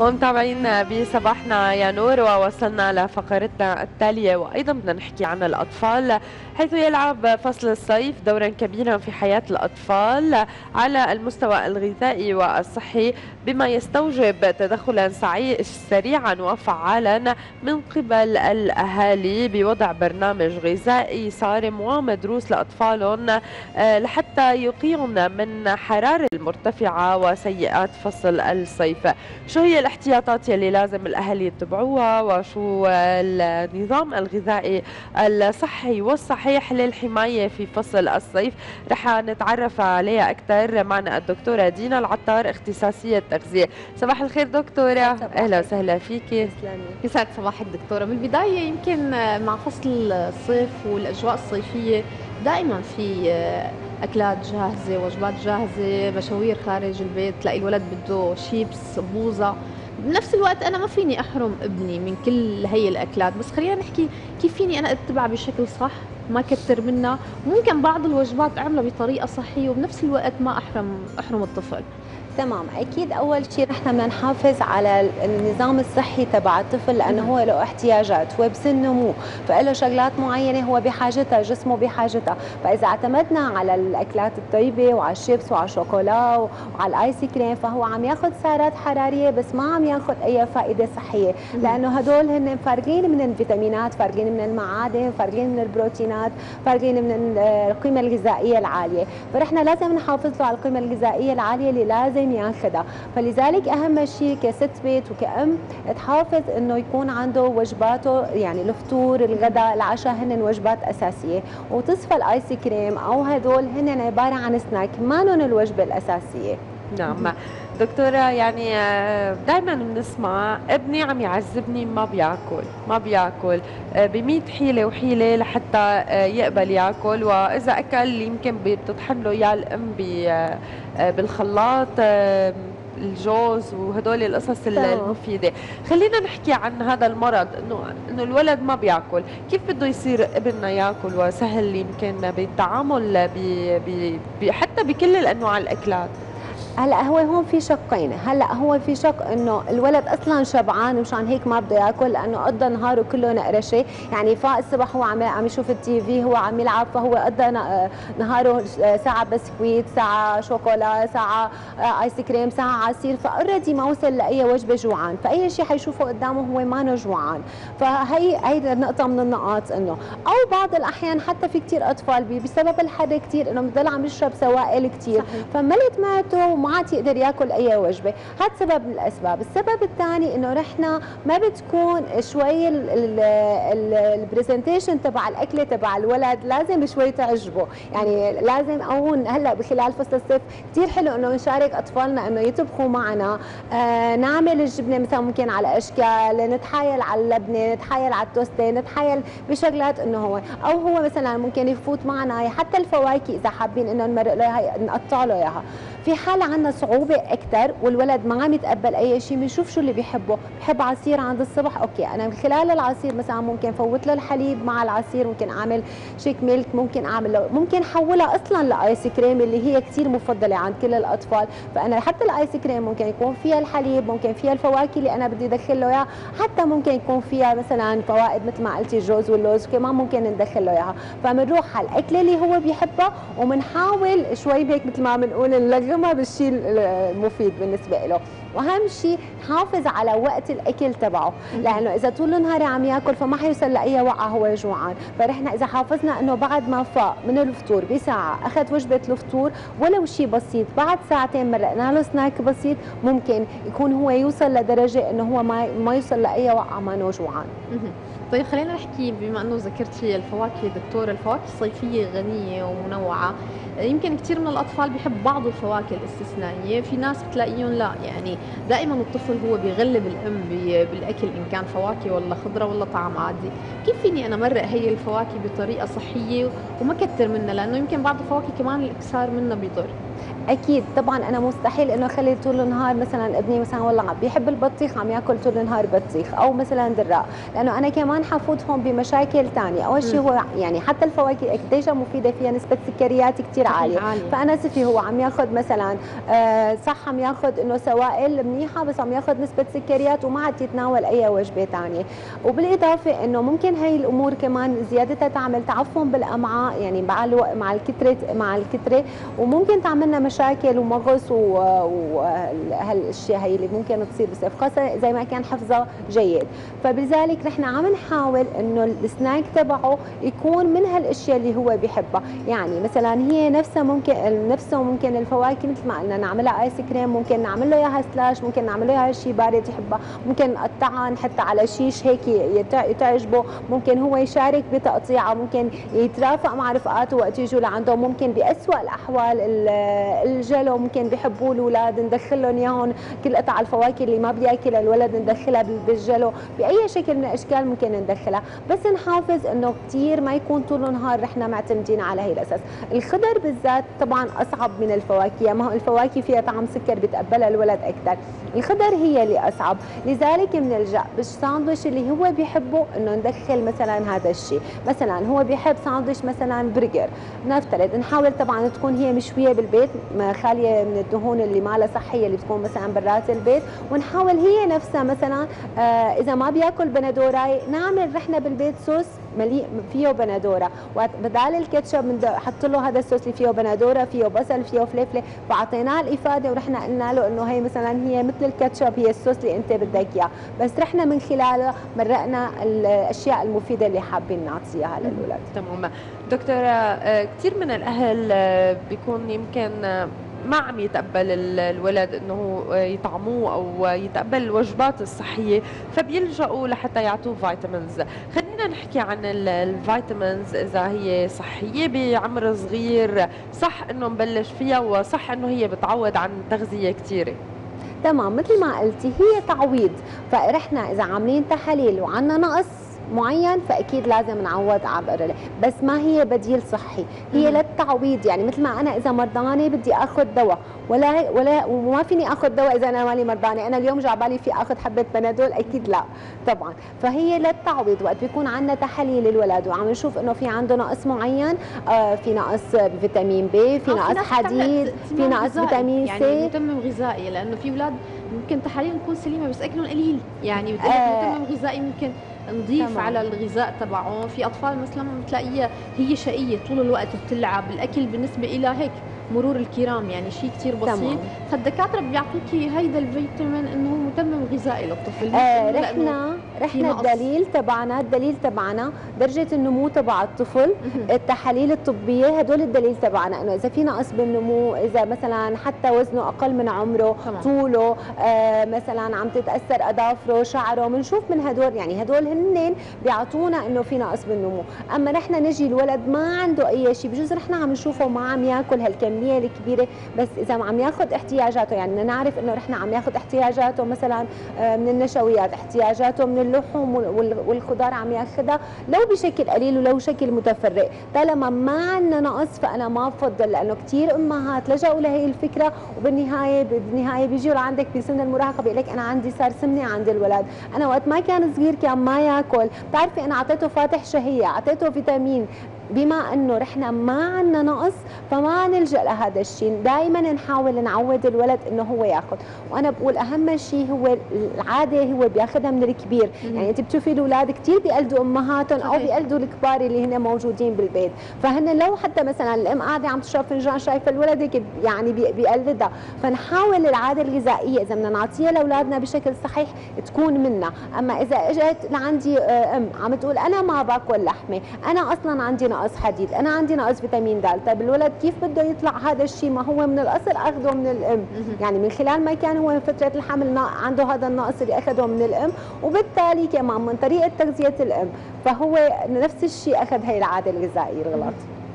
ومتابعين بصباحنا يا نور ووصلنا لفقرتنا التالية. وأيضا بدنا نحكي عن الأطفال. حيث يلعب فصل الصيف دورا كبيرا في حياة الأطفال على المستوى الغذائي والصحي بما يستوجب تدخلا سريعا وفعالا من قبل الأهالي بوضع برنامج غذائي صارم ومدروس لأطفالهم آه، لحتى يقيهم من حرارة المرتفعة وسيئات فصل الصيف. شو هي الاحتياطات يلي لازم الأهل يتبعوها؟ وشو النظام الغذائي الصحي والصحيح للحماية في فصل الصيف رح نتعرف عليها أكثر معنا الدكتورة دينا العطار اختصاصية تغذية. صباح الخير دكتورة. أهلا وسهلا فيكي يسعد صباح الدكتورة بالبداية يمكن مع فصل الصيف والأجواء الصيفية دائما في أكلات جاهزة وجبات جاهزة مشاوير خارج البيت تلاقي الولد بده شيبس بوظه بنفس الوقت أنا ما فيني أحرم ابني من كل هي الأكلات. بس خلينا نحكي كيف فيني أنا اتبع بشكل صح؟ ما كتر منها ممكن بعض الوجبات أعملها بطريقة صحية وبنفس الوقت ما احرم أحرم الطفل. تمام. أكيد أول شيء نحن بدنا نحافظ على النظام الصحي تبع الطفل لأنه هو له احتياجات هو بسن نمو فله شغلات معينة هو بحاجتها جسمه بحاجتها. فإذا اعتمدنا على الأكلات الطيبة وعلى الشيبس وعلى الشوكولا وعلى ال ice cream فهو عم ياخذ سعرات حرارية بس ما عم ياخذ أي فائدة صحية. لأنه هدول هن فارغين من الفيتامينات فارغين من المعادن فارغين من البروتينات. فارغين من القيمة الغذائية العالية. فرحنا لازم نحافظ له على القيمة الغذائية العالية اللي لازم لازم ياخذها. فلذلك أهم شيء كست بيت وكأم تحافظ إنه يكون عنده وجباته يعني الفطور الغداء العشاء هن وجبات أساسية. وتصفى ال ice cream أو هدول هن عبارة عن سناك ما الوجبة الأساسية. نعم. دكتورة يعني آه، دائما بنسمع ابني عم يعذبني ما بياكل ما بياكل آه، بميت حيلة وحيلة لحتى آه، يقبل ياكل. وإذا أكل يمكن بتطحن له إياه الأم بالخلاط الجوز وهدول القصص المفيدة. خلينا نحكي عن هذا المرض إنه إنه الولد ما بياكل. كيف بده يصير ابننا ياكل وسهل يمكن بالتعامل بي حتى بكل الأنواع الأكلات؟ هلا هو هون في شقين. هلا هو في شق إنه الولد أصلا شبعان مشان هيك ما بده ياكل لأنه قضى نهاره كله نقرشه يعني فاق الصبح هو عم عم يشوف ال TV هو عم يلعب فهو قضى نهاره ساعة بسكويت ساعة شوكولا ساعة ice cream ساعة عصير ف already ما وصل لأي وجبة جوعان. فأي شيء حيشوفه قدامه هو ما جوعان. فهي هي نقطة من النقاط إنه أو بعض الأحيان حتى في كثير أطفال بسبب الحر كثير إنه بضل عم يشرب سوائل كثير فملت معدته ما عاد يقدر ياكل أي وجبة. هذا سبب من الأسباب. السبب الثاني إنه نحن ما بتكون شوي البرزنتيشن تبع الأكلة تبع الولد لازم شوي تعجبه. يعني لازم أو هلأ بخلال فصل الصيف كثير حلو إنه نشارك أطفالنا إنه يطبخوا معنا. آه نعمل الجبنة مثلا ممكن على أشكال نتحايل على اللبنة نتحايل على التوستة نتحايل بشغلات إنه هو. أو هو مثلا ممكن يفوت معنا حتى الفواكه إذا حابين إنه نمرق له نقطع له إياها. في حال عندنا صعوبة أكثر والولد ما عم يتقبل أي شيء بنشوف شو اللي بيحبه. بحب عصير عند الصبح okay أنا من خلال العصير مثلا ممكن فوت له الحليب مع العصير ممكن أعمل shake milk ممكن أعمل له ممكن حولها أصلا ل ice cream اللي هي كثير مفضلة عند كل الأطفال. فأنا حتى ال ice cream ممكن يكون فيها الحليب ممكن فيها الفواكه اللي أنا بدي أدخل له إياها حتى ممكن يكون فيها مثلا فوائد مثل ما قلتي الجوز واللوز كمان ممكن ندخل له إياها. فبنروح على الأكلة اللي هو بيحبها وبنحاول شوي هيك مثل ما بنقول نلغم ما بالشيء المفيد بالنسبة له وأهم شيء حافظ على وقت الأكل تبعه. لأنه إذا طول النهار عم يأكل فما حيوصل لأي وقعه هو جوعان. فرحنا إذا حافظنا إنه بعد ما فاق من الفطور بساعة أخذ وجبة الفطور ولو شيء بسيط بعد ساعتين مرقنا له سناك بسيط ممكن يكون هو يوصل لدرجة إنه هو ما ما يوصل لأي وقعه ما جوعان. طيب خلينا نحكي بما إنه ذكرتي الفواكه دكتور الفواكه الصيفية غنية ومنوعة. يمكن كثير من الأطفال بيحب بعض الفواكه الاستثنائية في ناس بتلاقيهم لا. يعني دائما الطفل هو بيغلب الأم بالأكل إن كان فواكه ولا خضرة ولا طعام عادي. كيف فيني أنا أمرق هي الفواكه بطريقة صحية وما كتر منها؟ لأنه يمكن بعض الفواكه كمان الإكثار منها بيضر. أكيد. طبعا أنا مستحيل إنه أخلي طول النهار مثلا ابني مثلا والله عم بيحب البطيخ عم يأكل طول النهار بطيخ أو مثلا دراء لأنه أنا كمان حفوتهم بمشاكل ثانية أول شيء هو يعني حتى الفواكه قديش مفيدة فيها نسبة سكريات كثير عالية. فأنا سفي هو عم يأخذ مثلا آه، صح عم يأخذ إنه سوائل منيحة بس عم يأخذ نسبة سكريات وما عاد يتناول أي وجبة ثانية وبالإضافة إنه ممكن هي الأمور كمان زيادتها تعمل تعفن بالأمعاء يعني مع الوقت مع الكترة مع الكترة وممكن تعملنا مشاكل ومغص وهالأشياء هي اللي ممكن تصير بالصيف خاصه زي ما كان حفظها جيد. فبذلك نحن عم نحاول إنه السناك تبعه يكون من هالأشياء اللي هو بيحبها. يعني مثلا هي نفسها ممكن نفسه ممكن الفواكه مثل ما قلنا نعملها ايس كريم ممكن نعمل له إياها سلاش ممكن نعمل له إياها شيء بارد يحبها. ممكن نقطعها نحطها على شيش هيك تعجبه ممكن هو يشارك بتقطيعها ممكن يترافق مع رفقاته وقت يجوا لعنده. ممكن بأسوأ الأحوال الجلو ممكن بيحبوه الأولاد ندخل لهم اياهم كل قطع الفواكه اللي ما بياكلها الولد ندخلها بالجلو بأي شكل من الأشكال ممكن ندخلها. بس نحافظ إنه كثير ما يكون طول النهار نحن معتمدين على هي الأساس. الخضر بالذات طبعا أصعب من الفواكه. ما هو الفواكه فيها طعم سكر بيتقبلها الولد أكثر الخضر هي اللي أصعب. لذلك بنلجا بالساندويش اللي هو بيحبه إنه ندخل مثلا هذا الشيء مثلا هو بيحب ساندويش مثلا برجر. نفترض نحاول طبعا تكون هي مشوية بالبيت خالية من الدهون اللي ما لها صحيه اللي بتكون مثلا برات البيت. ونحاول هي نفسها مثلا آه إذا ما بياكل بندوراي نعمل رحنا بالبيت صوص مليء فيه بندوره بدال الكاتشب بنحط له هذا الصوص اللي فيه بندوره فيه بصل فيه فلفله فاعطيناه الإفادة ورحنا قلنا له إنه هي مثلا هي مثل الكاتشب هي الصوص اللي أنت بدك إياه. بس رحنا من خلاله مرقنا الأشياء المفيدة اللي حابين نعطيها للاولاد تمام. دكتورة آه، كثير من الأهل آه، بيكون يمكن آه، ما عم يتقبل الولد إنه يطعموه أو يتقبل الوجبات الصحية فبيلجأوا لحتى يعطوه vitamins خلينا نحكي عن ال vitamins إذا هي صحية بعمر صغير. صح إنه نبلش فيها وصح إنه هي بتعوض عن تغذية كثيره تمام مثل ما قلتي هي تعويض. فرحنا إذا عاملين تحاليل وعندنا نقص معين فأكيد لازم نعوض عبر بس ما هي بديل صحي هي للتعويض. يعني مثل ما أنا إذا مرضانة بدي آخذ دواء ولا ولا وما فيني آخذ دواء إذا أنا مالي مرضانة. أنا اليوم جاي عبالي فيق آخذ حبة بنادول أكيد لا طبعا. فهي للتعويض وقت بيكون عندنا تحاليل الولد وعم نشوف إنه في عنده نقص معين آه في نقص فيتامين B في نقص حديد في نقص فيتامين C. يعني متمم غذائي لأنه في أولاد ممكن تحاليل تكون سليمة بس أكلهم قليل. يعني بتقول آه. متمم غذائي ممكن نضيف تمام. على الغذاء تبعهم في أطفال مثلا بتلاقيها هي شقية طول الوقت بتلعب الأكل بالنسبة إلى هيك مرور الكرام يعني شيء كثير بسيط. فالدكاترة بيعطوكي هيدا الفيتامين إنه هو متمم غذائي للطفل. آه رحنا رحنا الدليل تبعنا الدليل تبعنا درجة النمو تبع الطفل التحاليل الطبية هدول الدليل تبعنا إنه إذا في نقص بالنمو إذا مثلا حتى وزنه أقل من عمره طبعا. طوله آه مثلا عم تتأثر أظافره شعره بنشوف من هدول يعني هدول هن بيعطونا إنه في نقص بالنمو. أما نحن نجي الولد ما عنده أي شيء بجوز نحن عم نشوفه ما عم ياكل هالكمية. الكمية الكبيرة بس إذا عم ياخذ احتياجاته يعني نعرف إنه رحنا عم ياخذ احتياجاته مثلا آه، من النشويات احتياجاته من اللحوم والخضار عم ياخذها لو بشكل قليل ولو شكل متفرق. طالما ما عندنا نقص فأنا ما بفضل لأنه كثير أمهات لجأوا لهي الفكرة وبالنهاية بالنهاية بيجوا لعندك بسن المراهقة بيقول لك أنا عندي صار سمنة عند الولد. أنا وقت ما كان صغير كان ما ياكل. بتعرفي أنا أعطيته فاتح شهية أعطيته فيتامين. بما أنه رحنا ما عندنا نقص فما نلجأ لهذا الشيء. دائما نحاول نعود الولد إنه هو يأخذ. وأنا بقول أهم شيء هو العادة هو بيأخذها من الكبير. يعني أنت بتشوفي الأولاد كثير بيقلدوا أمهاتهم أو بيقلدوا الكبار اللي هن موجودين بالبيت. فهن لو حتى مثلا الأم قاعدة عم تشرب فنجان شاي فالولد هيك يعني بيقلدها. فنحاول العادة الغذائية إذا بدنا نعطيها لأولادنا بشكل صحيح تكون منا أما إذا إجت لعندي آه، أم عم تقول أنا ما باكل لحمة أنا أصلا عندي نقص حديد. أنا عندي نقص فيتامين د. طيب الولد كيف بده يطلع هذا الشيء؟ ما هو من الأصل أخذه من الأم. يعني من خلال ما كان هو فترة الحمل عنده هذا النقص اللي أخذه من الأم وبالتالي كمان من طريقة تغذية الأم. فهو نفس الشيء أخذ هي العادة الغذائية الغلط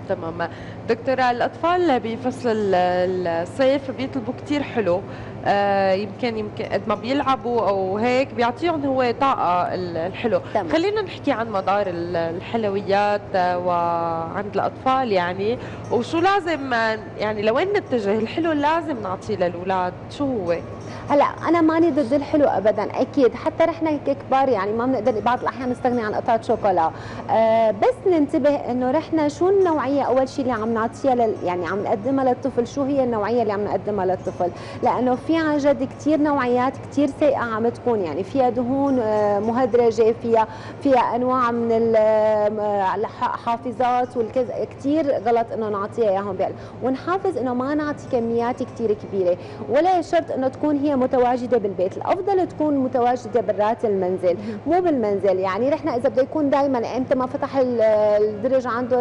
تمام. دكتورة الأطفال بفصل الصيف بيطلبوا كتير حلو. آه يمكن يمكن قد ما بيلعبوا أو هيك بيعطيهم هو طاقة الحلو. تمام. خلينا نحكي عن مدار الحلويات آه، وعند الأطفال يعني. وشو لازم يعني لوين نتجه؟ الحلو لازم نعطيه للأولاد. شو هو؟ هلا أنا ماني ضد الحلو ابدا أكيد. حتى نحن ككبار يعني ما بنقدر بعض الأحيان نستغني عن قطعه شوكولا. آه بس ننتبه إنه نحن شو النوعية؟ أول شيء اللي عم نعطيها لل يعني عم نقدمها للطفل. شو هي النوعية اللي عم نقدمها للطفل؟ لأنه في عن جد كثير نوعيات كثير سيئة عم تكون. يعني فيها دهون آه مهدرجة فيها فيها أنواع من الحافظات والكذا. كثير غلط إنه نعطيها إياهم ونحافظ إنه ما نعطي كميات كثير كبيرة. ولا شرط إنه تكون هي متواجدة بالبيت. الأفضل تكون متواجدة برات المنزل مو بالمنزل. يعني نحن إذا بده يكون دائما إمتى ما فتح الدرج عنده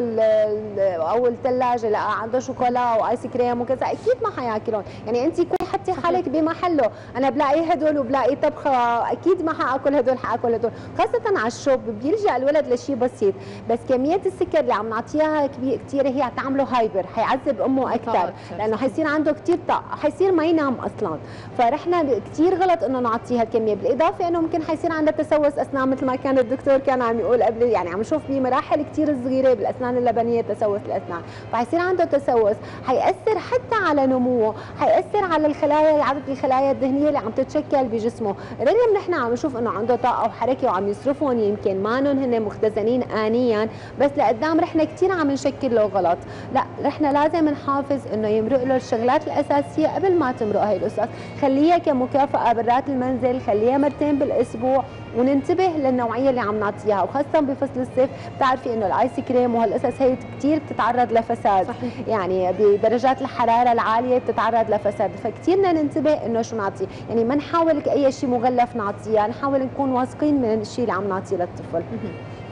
أو الثلاجه لقى عنده شوكولا وآيس كريم وكذا أكيد ما حياكلهم. يعني أنت حطي حالك بمحله. أنا بلاقي هدول وبلاقي طبخة أكيد ما حأكل هدول حأكل هدول. خاصة على الشوب بيلجا الولد لشيء بسيط. بس كمية السكر اللي عم نعطيها كثير هي تعمله هايبر حيعذب أمه أكثر لأنه حيصير عنده كثير طاقه حيصير ما ينام أصلا. فرحنا كثير غلط إنه نعطيها الكميه بالإضافة إنه ممكن حيصير عندها تسوس أسنان مثل ما كان الدكتور كان عم يقول قبل. يعني عم نشوف بمراحل كثير صغيرة بالأسنان اللبنية تسوس الأسنان. فحيصير عنده تسوس حيأثر حتى على نموه حيأثر على الخلايا عدد الخلايا الدهنيه اللي عم تتشكل بجسمه. رغم نحن عم نشوف إنه عنده طاقة وحركه وعم يصرفهم يمكن ما هن مختزنين انيا بس لقدام رحنا كثير عم نشكل له غلط. لا رحنا لازم نحافظ إنه يمرق له الشغلات الأساسية قبل ما تمرق هي القصص. خليها كمكافأة برات المنزل خليها مرتين بالأسبوع وننتبه للنوعية اللي عم نعطيها. وخاصة بفصل الصيف بتعرفي إنه الآيس كريم وهالقصص هي كثير بتتعرض لفساد. صحيح. يعني بدرجات الحرارة العالية بتتعرض لفساد. فكثير بدنا ننتبه إنه شو نعطي. يعني ما نحاول أي شيء مغلف نعطيه نحاول نكون واثقين من الشيء اللي عم نعطيه للطفل.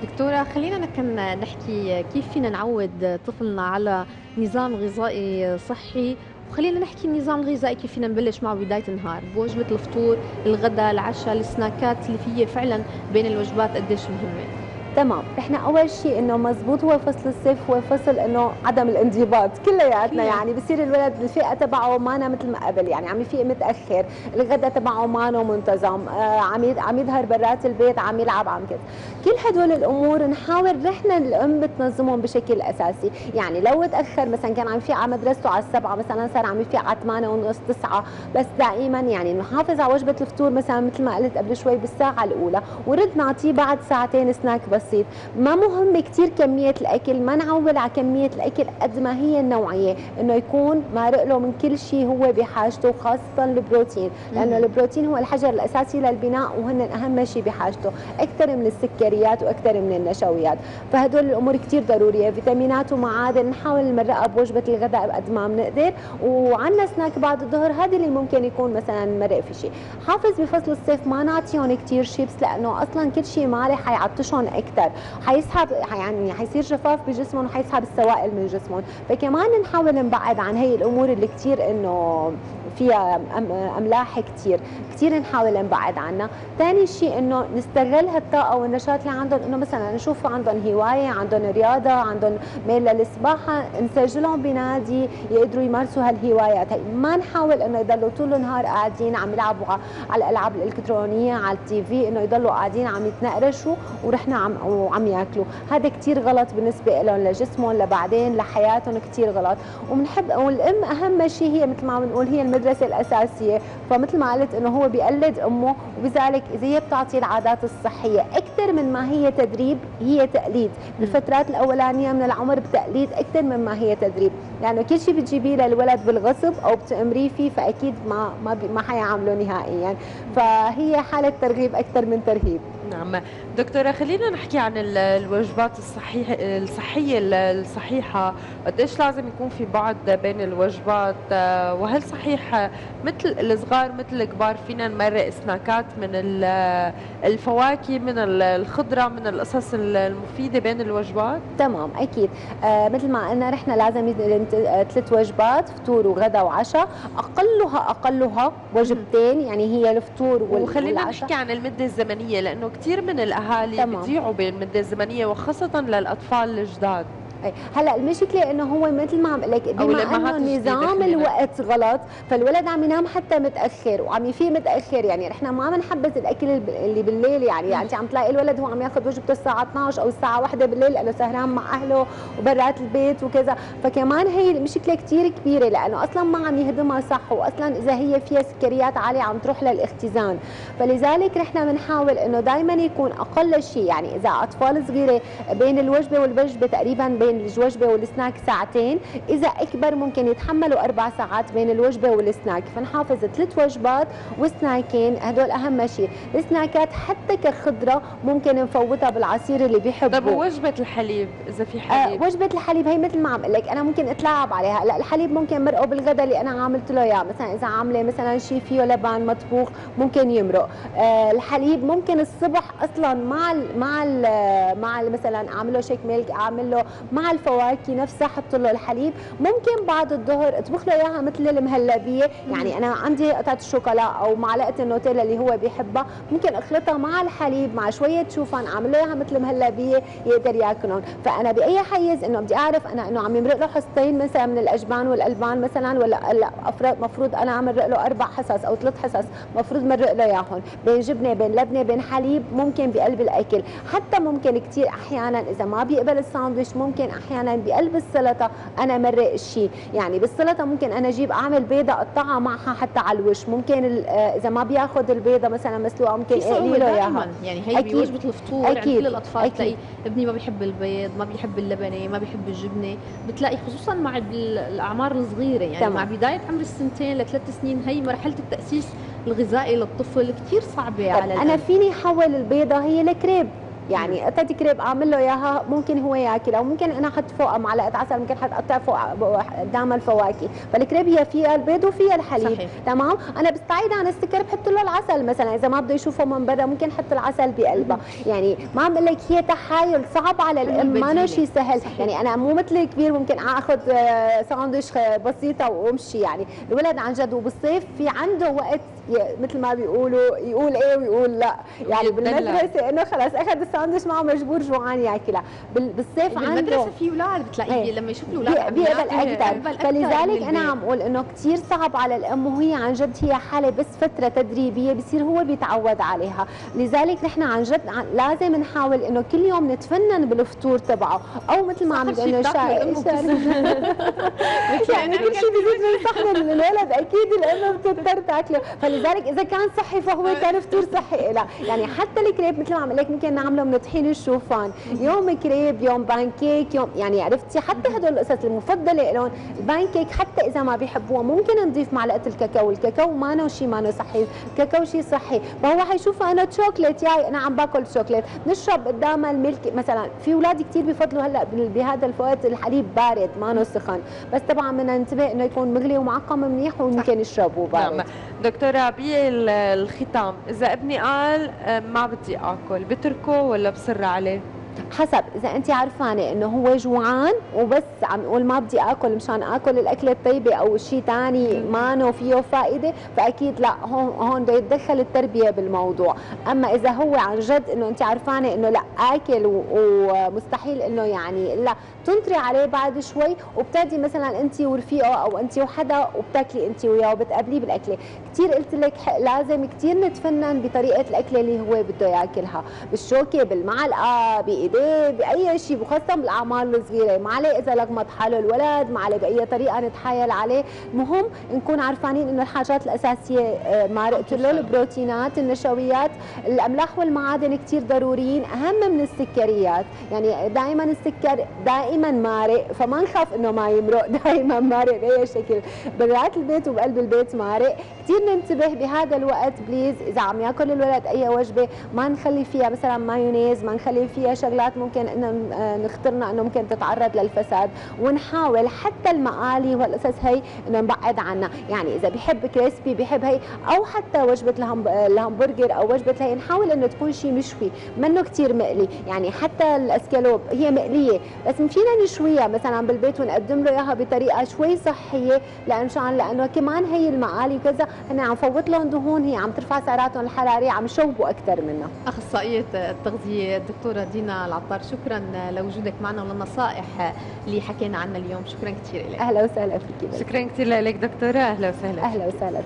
دكتورة خلينا نكن نحكي كيف فينا نعود طفلنا على نظام غذائي صحي وخلينا نحكي النظام الغذائي كيف فينا نبلش معه بداية النهار. بوجبة الفطور الغداء العشاء السناكات اللي هي فعلا بين الوجبات قديش مهمة. تمام. إحنا أول شيء إنه مزبوط هو فصل الصيف هو فصل إنه عدم الانضباط. كلياتنا يعني بصير الولد الفئة تبعه ما مثل ما قبل يعني عم يفيق متأخر الغداء تبعه ما منتظم آه عم عم يظهر برات البيت عم يلعب عم كذا. كل هدول الأمور نحاول نحن الأم بتنظمهم بشكل أساسي. يعني لو تأخر مثلا كان عم يفيق على مدرسته على السبعة مثلا صار عم يفيق على 8 ونص 9 بس دائما يعني نحافظ على وجبة الفطور مثلا مثل ما قلت قبل شوي بالساعة الأولى ورد نعطيه بعد ساعتين سناك بس. بسيط. ما مهم كثير كمية الأكل ما نعول على كمية الأكل قد ما هي النوعيه إنه يكون مارق له من كل شيء هو بحاجته خاصة البروتين. لأنه البروتين هو الحجر الأساسي للبناء وهن أهم شيء بحاجته. أكثر من السكريات وأكثر من النشويات. فهدول الأمور كثير ضرورية. فيتامينات ومعادن نحاول نمرقها بوجبة الغداء قد ما بنقدر. وعندنا سناك بعد الظهر هذا اللي ممكن يكون مثلا مرق في شيء. حافظ بفصل الصيف ما نعطيهم كثير شيبس لأنه أصلا كل شيء مالح حيعطشهم أكثر حيسحب يعني حيصير جفاف بجسمهم وحيسحب السوائل من جسمهم. فكمان نحاول نبعد عن هي الأمور اللي كثير إنه فيها أملاح كثير كثير نحاول نبعد عنها. ثاني شيء إنه نستغل هالطاقة والنشاط اللي عندهم إنه مثلا نشوف عندهم هواية عندهم رياضة عندهم ميل للسباحة نسجلهم بنادي يقدروا يمارسوا هالهوايات. ما نحاول إنه يضلوا طول النهار قاعدين عم يلعبوا على الألعاب الإلكترونية على التي في إنه يضلوا قاعدين عم يتنقرشوا ورحنا عم وعم ياكلوا. هذا كثير غلط بالنسبة لهم لجسمهم لبعدين لحياتهم كثير غلط. وبنحب والأم أهم شيء هي مثل ما بنقول هي المدرسة. الأساسية. فمثل ما قلت إنه هو بيقلد أمه وبذلك إذا هي بتعطي العادات الصحية أكثر من ما هي تدريب هي تقليد. بالفترات الأولانية من العمر بتقليد أكثر من ما هي تدريب. لأنه يعني كل شيء بتجيبيه للولد بالغصب أو بتأمريه فيه فأكيد ما ما ما حيعمله نهائيا. فهي حالة ترغيب أكثر من ترهيب. نعم. دكتورة خلينا نحكي عن الوجبات الصحيحة الصحية الصحيحة. قديش لازم يكون في بعد بين الوجبات؟ وهل صحيح مثل الصغار مثل الكبار فينا نمرق سناكات من الفواكه من الخضرة من القصص المفيدة بين الوجبات؟ تمام أكيد. آه مثل ما قلنا رحنا لازم ثلاث وجبات فطور وغدا وعشاء. أقلها أقلها وجبتين يعني هي الفطور والعشاء وخلينا نحكي عن المدة الزمنية لأنه كثير من الأهالي. بيضيعوا بالمده الزمنيه وخاصة للأطفال الجداد أي. هلا المشكلة إنه هو مثل ما عم بقول لك بما إنه نظام الوقت غلط فالولد عم ينام حتى متأخر وعم يفيق متأخر يعني نحن ما بنحبذ الأكل اللي بالليل يعني, يعني أنت عم تلاقي الولد هو عم ياخذ وجبته الساعة 12 أو الساعة 1 بالليل لأنه سهران مع أهله وبرات البيت وكذا. فكمان هي المشكلة كثير كبيرة لأنه أصلا ما عم يهضمها صح واصلا إذا هي فيها سكريات عالية عم تروح للاختزان. فلذلك نحن بنحاول إنه دائما يكون أقل شيء يعني إذا أطفال صغيرة بين الوجبة والوجبة تقريبا بين الوجبة والسناك ساعتين. إذا أكبر ممكن يتحملوا أربع ساعات بين الوجبة والسناك. فنحافظ ثلاث وجبات وسناكين هدول أهم شيء. السناكات حتى كخضرة ممكن نفوتها بالعصير اللي بيحبه طب ووجبة الحليب إذا في حليب؟ آه وجبة الحليب هي مثل ما عم أقول لك أنا ممكن أتلاعب عليها. لا الحليب ممكن مرقه بالغداء اللي أنا عملت له إياه. مثلا إذا عاملة مثلا شيء فيه لبن مطبوخ ممكن يمرق. آه الحليب ممكن الصبح أصلا مع ال مع ال مع ال مثلا اعمل له شيك ميلك اعمل له مع الفواكه نفسها أحط له الحليب. ممكن بعد الظهر اطبخ له إياها مثل المهلبية. يعني أنا عندي قطعة الشوكولا أو معلقة النوتيلا اللي هو بيحبها. ممكن أخلطها مع الحليب مع شوية شوفان أعمل له إياها مثل مهلبيه يقدر ياكلهم. فأنا بأي حيز إنه بدي أعرف أنا إنه عم يمرق له حصتين مثلا من الأجبان والألبان مثلا ولا لا مفروض أنا عم له أربع حصص أو ثلاث حصص مفروض مرق له إياهم. بين جبنة بين لبنة بين حليب ممكن بقلب الأكل. حتى ممكن كثير أحيانا إذا ما بيقبل الساندويش ممكن أحيانا بقلب السلطة أنا مرق الشيء يعني بالسلطة ممكن أنا أجيب أعمل بيضة أقطعها معها حتى على الوش. ممكن آه، إذا ما بياخذ البيضة مثلا مسلوقة ممكن اقلي له اياها يعني هي أكيد. بوجبه الفطور أكيد. يعني كل الأطفال تلاقي ابني ما بيحب البيض ما بيحب اللبنة ما بيحب الجبنة. بتلاقي خصوصا مع الأعمار الصغيرة. يعني تمام. مع بداية عمر السنتين لثلاث سنين هي مرحلة التأسيس الغذائي للطفل. كثير صعبة على أنا فيني أحول البيضة؟ هي الكريب. يعني قطعه كريب أعمل له إياها ممكن هو ياكل أو ممكن أنا أحط فوقها معلقة عسل ممكن أحط فوق قدام الفواكه. فالكريب هي فيها البيض وفيها الحليب. صحيح. تمام؟ أنا بستعيد عن السكر بحط له العسل مثلا. إذا ما بده يشوفه من برا ممكن أحط العسل بقلبها يعني ما عم لك هي تحايل صعب على الأم ما شيء سهل. صحيح. يعني أنا مو مثل الكبير ممكن أخذ آه، ساندويش بسيطة وأمشي. يعني الولد عن جد وبالصيف في عنده وقت مثل ما بيقولوا يقول إيه ويقول لا. يعني بالمدرسة إنه خلص أخذ الساندويش معه مجبور جوعان ياكلها. بالصيف عنده. بالمدرسة في أولاد بتلاقيه إيه. لما يشوف الأولاد بيقبل أكثر فلذلك أنا عم أقول إنه كثير صعب على الأم وهي عن جد هي حالة بس فترة تدريبية بصير هو بيتعود عليها. لذلك نحن عن جد لازم نحاول إنه كل يوم نتفنن بالفطور تبعه. أو مثل ما عم بقول شاي يعني كل شيء بيزيد من صحن الولد أكيد الأم بتضطر تاكله. فلذلك إذا كان صحي فهو كان فطور صحي. لا يعني حتى الكريب مثل ما عم لك ممكن نعمله من طحين الشوفان يوم كريب يوم بانكيك يوم يعني عرفتي؟ حتى هدول القصص المفضلة لهم. البانكيك حتى إذا ما بيحبوها ممكن نضيف معلقة الكاكاو. الكاكاو ما شيء ما صحي. الكاكاو شيء صحي. فهو حيشوف أنا تشوكلت ياي أنا عم باكل شوكليت نشرب قدامها ال milk مثلا في أولاد كثير بفضلوا هلأ بهذا الوقت الحليب بارد ما سخن. بس طبعا بدنا ننتبه إنه يكون مغلي ومعقم منيح وممكن يشربوه بارد. نعم. دكتوره بالختام إذا ابني قال آه، ما بدي آكل بتركه ولا بصر عليه؟ حسب إذا انت عرفانه إنه هو جوعان وبس عم يقول ما بدي آكل مشان آكل الأكلة الطيبة أو شيء ثاني ما فيه فائدة فأكيد لا هون هون بده يتدخل التربية بالموضوع. أما إذا هو عن جد إنه انت عرفانه إنه لا آكل ومستحيل إنه يعني لا. تنطري عليه بعد شوي وبتدي مثلا أنت ورفيقة أو أنت وحدا وبتاكلي أنت وياه وبتقابليه بالأكلة. كثير قلت لك لازم كثير نتفنن بطريقة الأكلة اللي هو بده ياكلها. بالشوكة بالمعلقة بإيديه بأي شيء وخاصة بالأعمار الصغيرة. ما عليه إذا لقمت حاله الولد ما عليه بأي طريقة نتحايل عليه. المهم نكون عارفانين إنه الحاجات الأساسية آه، ما قلت له البروتينات النشويات الأملاح والمعادن كثير ضروريين أهم من السكريات. يعني دائما السكر دائما دائما مارق فما نخاف إنه ما يمرق. دائما مارق بأي شكل. برات البيت وبقلب البيت مارق كثير ننتبه بهذا الوقت please إذا عم يأكل الولد أي وجبة ما نخلي فيها مثلا مايونيز ما نخلي فيها شغلات ممكن انه نخطرنا إنه ممكن تتعرض للفساد. ونحاول حتى المقالي والقصص هي إنه نبعد عنها. يعني إذا بحب crispy بحب هي أو حتى وجبة الهمبرجر أو وجبة هي نحاول إنه تكون شيء مشوي منه كثير مقلي. يعني حتى الأسكالوب هي مقلية بس فينا نشويها مثلا بالبيت ونقدم له إياها بطريقة شوي صحية لانشان لأنه كمان هي المقالي وكذا هن عم فوت لهم دهون هي عم ترفع سعراتهم الحرارية عم يشوبوا أكثر منها. أخصائية التغذية الدكتورة دينا العطار شكرا لوجودك معنا وللنصائح اللي حكينا عنها اليوم. شكرا كثير لك أهلا وسهلا فيك. شكرا كثير لك دكتورة. أهلا وسهلا أهلا وسهلا